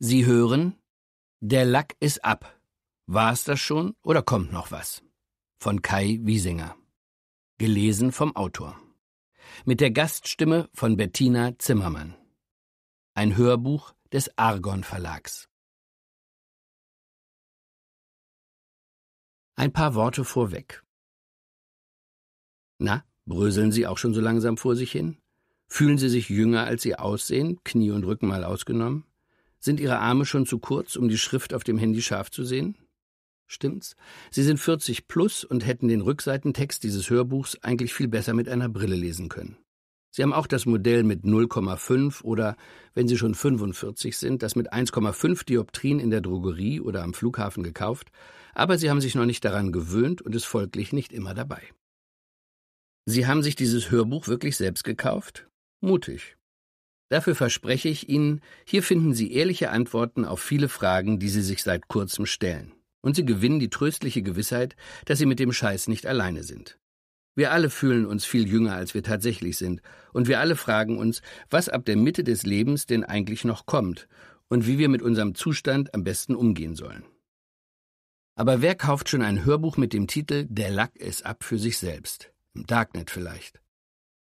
Sie hören Der Lack ist ab. War's das schon oder kommt noch was? Von Kai Wiesinger. Gelesen vom Autor. Mit der Gaststimme von Bettina Zimmermann. Ein Hörbuch des Argon Verlags. Ein paar Worte vorweg. Na, bröseln Sie auch schon so langsam vor sich hin? Fühlen Sie sich jünger, als Sie aussehen, Knie und Rücken mal ausgenommen? Sind Ihre Arme schon zu kurz, um die Schrift auf dem Handy scharf zu sehen? Stimmt's? Sie sind 40 plus und hätten den Rückseitentext dieses Hörbuchs eigentlich viel besser mit einer Brille lesen können. Sie haben auch das Modell mit 0,5 oder, wenn Sie schon 45 sind, das mit 1,5 Dioptrien in der Drogerie oder am Flughafen gekauft, aber Sie haben sich noch nicht daran gewöhnt und ist folglich nicht immer dabei. Sie haben sich dieses Hörbuch wirklich selbst gekauft? Mutig. Dafür verspreche ich Ihnen, hier finden Sie ehrliche Antworten auf viele Fragen, die Sie sich seit kurzem stellen. Und Sie gewinnen die tröstliche Gewissheit, dass Sie mit dem Scheiß nicht alleine sind. Wir alle fühlen uns viel jünger, als wir tatsächlich sind, und wir alle fragen uns, was ab der Mitte des Lebens denn eigentlich noch kommt und wie wir mit unserem Zustand am besten umgehen sollen. Aber wer kauft schon ein Hörbuch mit dem Titel Der Lack ist ab für sich selbst? Im Darknet vielleicht.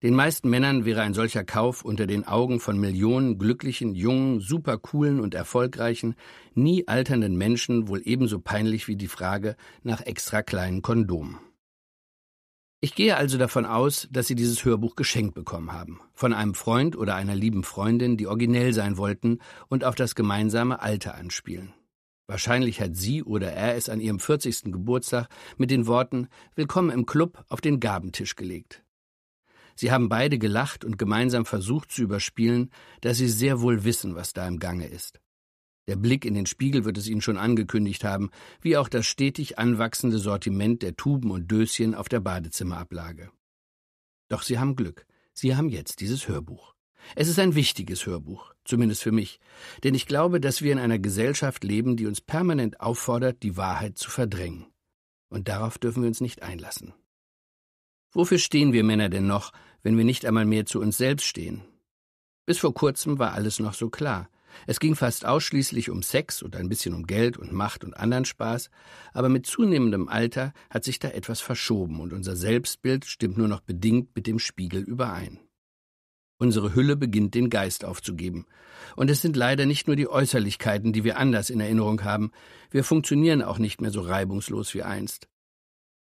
Den meisten Männern wäre ein solcher Kauf unter den Augen von Millionen glücklichen, jungen, supercoolen und erfolgreichen, nie alternden Menschen wohl ebenso peinlich wie die Frage nach extra kleinen Kondomen. Ich gehe also davon aus, dass Sie dieses Hörbuch geschenkt bekommen haben, von einem Freund oder einer lieben Freundin, die originell sein wollten und auf das gemeinsame Alter anspielen. Wahrscheinlich hat sie oder er es an ihrem 40. Geburtstag mit den Worten Willkommen im Club auf den Gabentisch gelegt. Sie haben beide gelacht und gemeinsam versucht zu überspielen, dass sie sehr wohl wissen, was da im Gange ist. Der Blick in den Spiegel wird es Ihnen schon angekündigt haben, wie auch das stetig anwachsende Sortiment der Tuben und Döschen auf der Badezimmerablage. Doch Sie haben Glück. Sie haben jetzt dieses Hörbuch. Es ist ein wichtiges Hörbuch, zumindest für mich, denn ich glaube, dass wir in einer Gesellschaft leben, die uns permanent auffordert, die Wahrheit zu verdrängen. Und darauf dürfen wir uns nicht einlassen. Wofür stehen wir Männer denn noch, wenn wir nicht einmal mehr zu uns selbst stehen? Bis vor kurzem war alles noch so klar. Es ging fast ausschließlich um Sex und ein bisschen um Geld und Macht und anderen Spaß, aber mit zunehmendem Alter hat sich da etwas verschoben und unser Selbstbild stimmt nur noch bedingt mit dem Spiegel überein. Unsere Hülle beginnt den Geist aufzugeben. Und es sind leider nicht nur die Äußerlichkeiten, die wir anders in Erinnerung haben, wir funktionieren auch nicht mehr so reibungslos wie einst.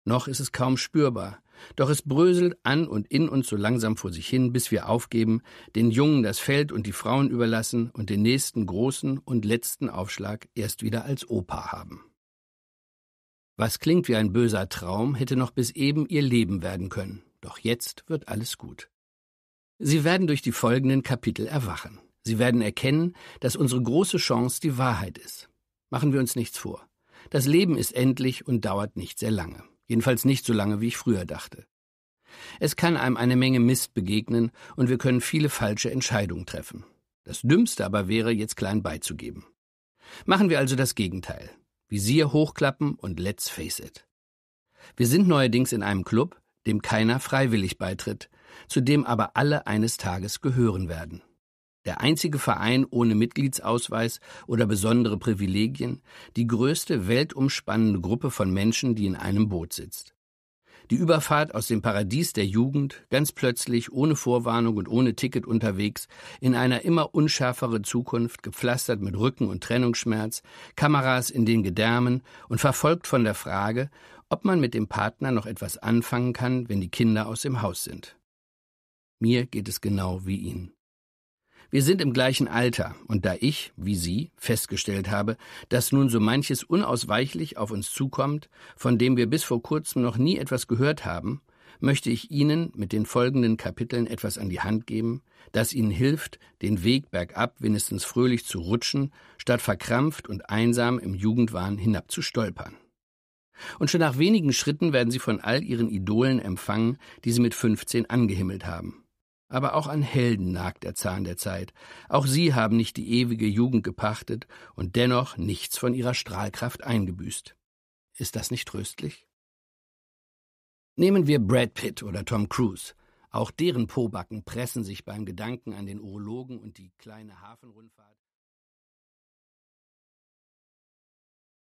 Noch ist es kaum spürbar, doch es bröselt an und in uns so langsam vor sich hin, bis wir aufgeben, den Jungen das Feld und die Frauen überlassen und den nächsten großen und letzten Aufschlag erst wieder als Opa haben. Was klingt wie ein böser Traum, hätte noch bis eben ihr Leben werden können, doch jetzt wird alles gut. Sie werden durch die folgenden Kapitel erwachen. Sie werden erkennen, dass unsere große Chance die Wahrheit ist. Machen wir uns nichts vor. Das Leben ist endlich und dauert nicht sehr lange. Jedenfalls nicht so lange, wie ich früher dachte. Es kann einem eine Menge Mist begegnen und wir können viele falsche Entscheidungen treffen. Das Dümmste aber wäre, jetzt klein beizugeben. Machen wir also das Gegenteil. Visier hochklappen und let's face it. Wir sind neuerdings in einem Club, dem keiner freiwillig beitritt, zu dem aber alle eines Tages gehören werden der einzige Verein ohne Mitgliedsausweis oder besondere Privilegien, die größte weltumspannende Gruppe von Menschen, die in einem Boot sitzt. Die Überfahrt aus dem Paradies der Jugend, ganz plötzlich, ohne Vorwarnung und ohne Ticket unterwegs, in einer immer unschärfere Zukunft, gepflastert mit Rücken- und Trennungsschmerz, Kameras in den Gedärmen und verfolgt von der Frage, ob man mit dem Partner noch etwas anfangen kann, wenn die Kinder aus dem Haus sind. Mir geht es genau wie Ihnen. Wir sind im gleichen Alter, und da ich, wie Sie, festgestellt habe, dass nun so manches unausweichlich auf uns zukommt, von dem wir bis vor kurzem noch nie etwas gehört haben, möchte ich Ihnen mit den folgenden Kapiteln etwas an die Hand geben, das Ihnen hilft, den Weg bergab wenigstens fröhlich zu rutschen, statt verkrampft und einsam im Jugendwahn hinabzustolpern. Und schon nach wenigen Schritten werden Sie von all Ihren Idolen empfangen, die Sie mit 15 angehimmelt haben. Aber auch an Helden nagt der Zahn der Zeit. Auch sie haben nicht die ewige Jugend gepachtet und dennoch nichts von ihrer Strahlkraft eingebüßt. Ist das nicht tröstlich? Nehmen wir Brad Pitt oder Tom Cruise. Auch deren Pobacken pressen sich beim Gedanken an den Urologen und die kleine Hafenrundfahrt.